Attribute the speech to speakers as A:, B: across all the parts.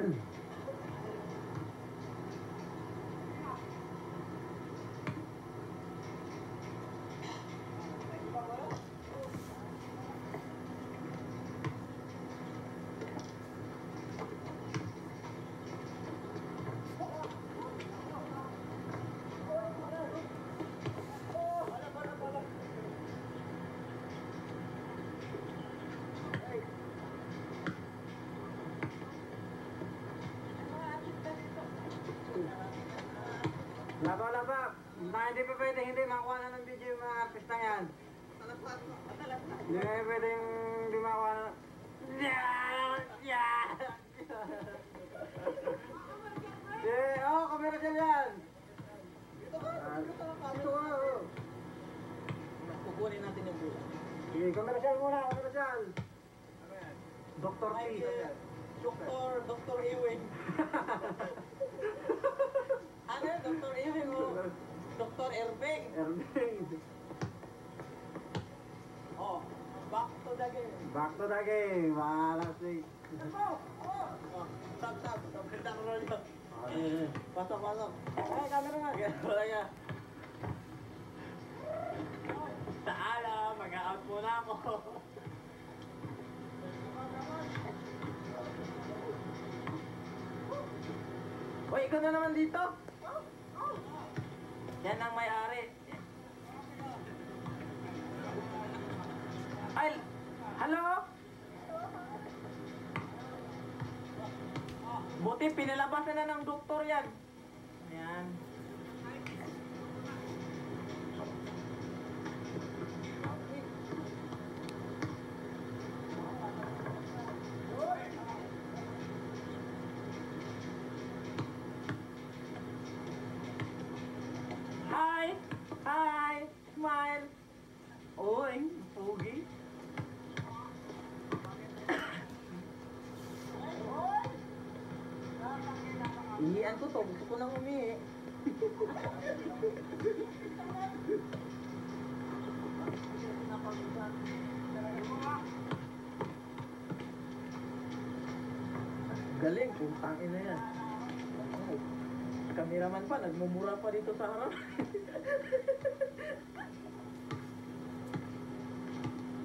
A: Martin. Hindi pa pwede, hindi makuha na ng video yung mga artist na yan. Hindi pa pwede yung hindi makuha na. Yeah! Yeah! Yeah! Oh, commercial yan! Dito ka! Dito ka! oh.
B: Kukunin natin yung bulan.
A: Sige, commercial muna, commercial! Dr. T.
B: Doktor, Doktor Ewing. ano, Doktor Ewing o Doktor Erbeng.
A: Erling.
B: Oh, back to the game.
A: Back to the game, mga lasik.
B: Oh, sab, sab, sab, ganda ko rin yun.
A: Okay.
B: Pasok, pasok.
A: Ay, camera nga.
B: Wala nga. Taala, mag-out muna ako.
A: Uy, ikaw na naman dito. Yan ang may-ari. Ay, hello? Buti pinalabas na ng doktor yan. Ayan.
B: Ihian ko to, gusto ko nang umihi.
A: Galing, putang ina yan. Kameraman pa, nagmumura pa dito sa harap.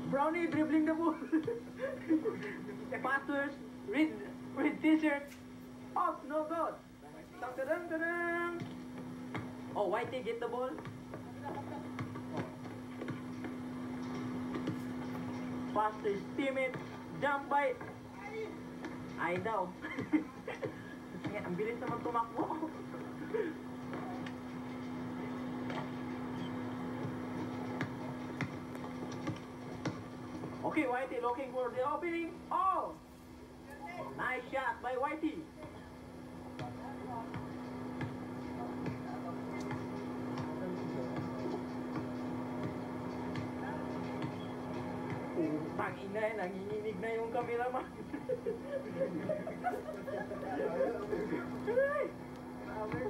A: Brownie dribbling the ball. Passers, red, red t-shirt. Off, no good. Oh, Whitey, get the ball. Passers, team it. Jump by. Sige, ang bilis naman tumakbo. okay, Whitey looking for the opening. Oh! Nice shot by Whitey. Putang ina eh, nanginginig na yung cameraman. Ay! Grabe.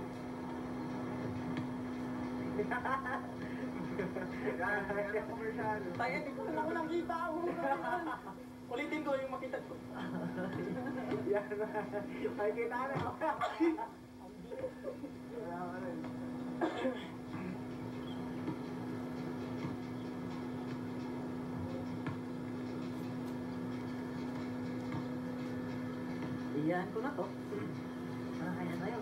B: Tayo, di ko ako nakita ako.
A: Ulitin ko yung makita ko. Yan na. Ay, kita na. Wala ka rin. Iyan ko na to. Para kaya tayo.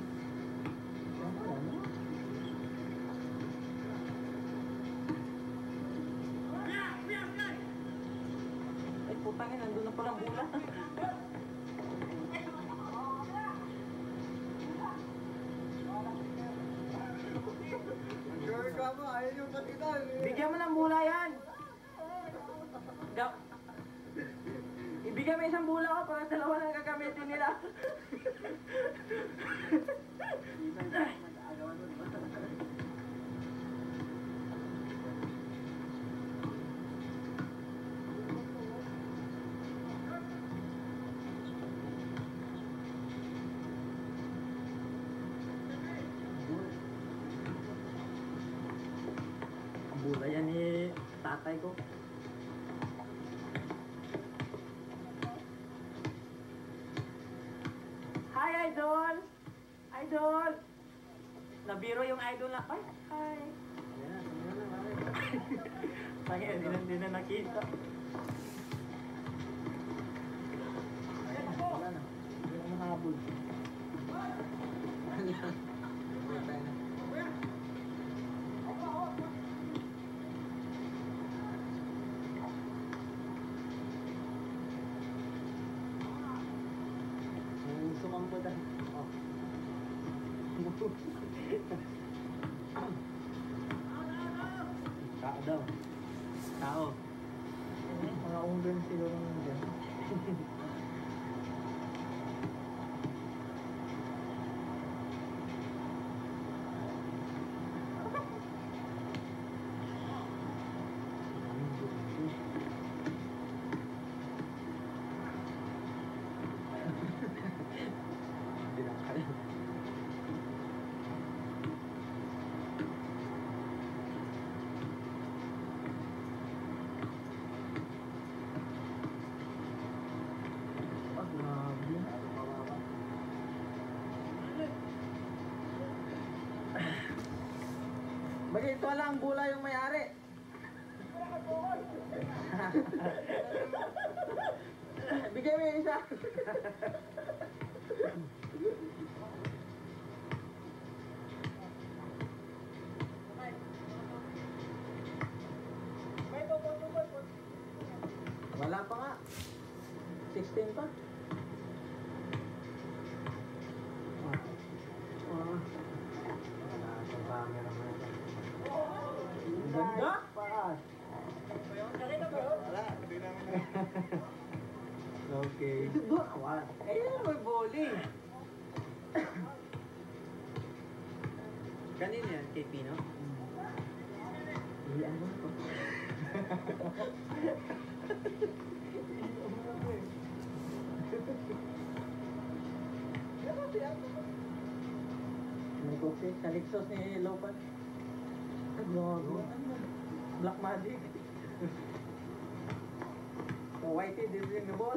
A: Iyan ko na. Ay, putang ina, nandun na palang bula. Ibigyan mo isang bula ko para dalawa lang gagamitin nila. Ang bula yan ni tatay ko. Idol! Idol! Nabiro yung idol na, ay, hi! Ayan, ayan na, na, hindi na nakita.
B: Tao daw. Tao.
A: Mga unggan sila ng dyan. Bagay, ito lang bula yung may-ari. Bigay mo yung isa. Wala pa nga. 16 pa.
B: Okay.
A: Eh, may bowling.
B: Kanina yan, kay Pino?
A: Hindi, ano to? May kopi. Kaliksos ni Lopan. Ay, grabe. Black Magic. Whitey dribbling the ball.